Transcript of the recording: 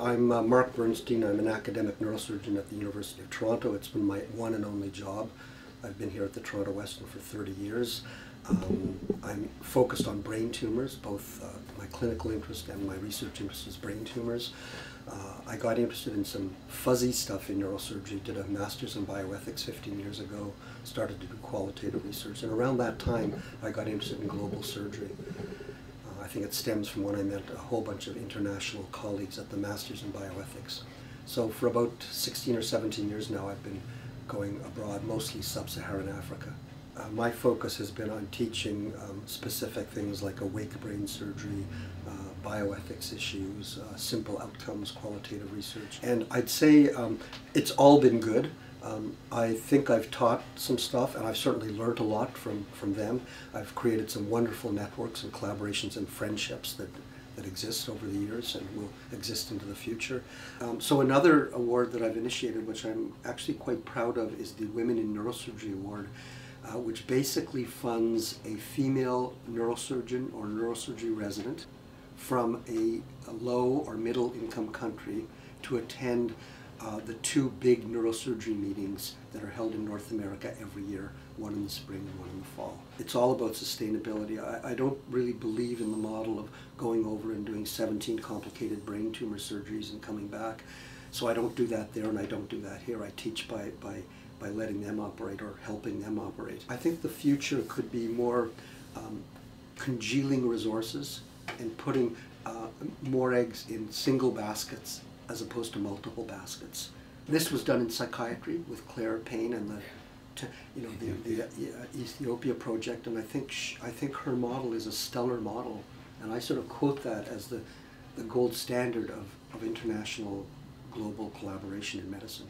I'm uh, Mark Bernstein. I'm an academic neurosurgeon at the University of Toronto. It's been my one and only job. I've been here at the Toronto Western for 30 years. Um, I'm focused on brain tumors, both uh, my clinical interest and my research interest is brain tumors. Uh, I got interested in some fuzzy stuff in neurosurgery, did a master's in bioethics 15 years ago, started to do qualitative research, and around that time I got interested in global surgery. I think it stems from when I met a whole bunch of international colleagues at the Masters in Bioethics. So for about 16 or 17 years now I've been going abroad, mostly sub-Saharan Africa. Uh, my focus has been on teaching um, specific things like awake brain surgery, uh, bioethics issues, uh, simple outcomes, qualitative research. And I'd say um, it's all been good. Um, I think I've taught some stuff and I've certainly learned a lot from, from them. I've created some wonderful networks and collaborations and friendships that, that exist over the years and will exist into the future. Um, so another award that I've initiated, which I'm actually quite proud of, is the Women in Neurosurgery Award uh, which basically funds a female neurosurgeon or neurosurgery resident from a, a low or middle income country to attend uh, the two big neurosurgery meetings that are held in North America every year, one in the spring and one in the fall. It's all about sustainability. I, I, don't really believe in the model of going over and doing 17 complicated brain tumor surgeries and coming back. So I don't do that there and I don't do that here. I teach by, by by letting them operate or helping them operate. I think the future could be more um, congealing resources and putting uh, more eggs in single baskets as opposed to multiple baskets. This was done in psychiatry with Clare Pain and the to, you know the, the uh, Ethiopia project, and I think I think her model is a stellar model, and I sort of quote that as the the gold standard of, of international global collaboration in medicine.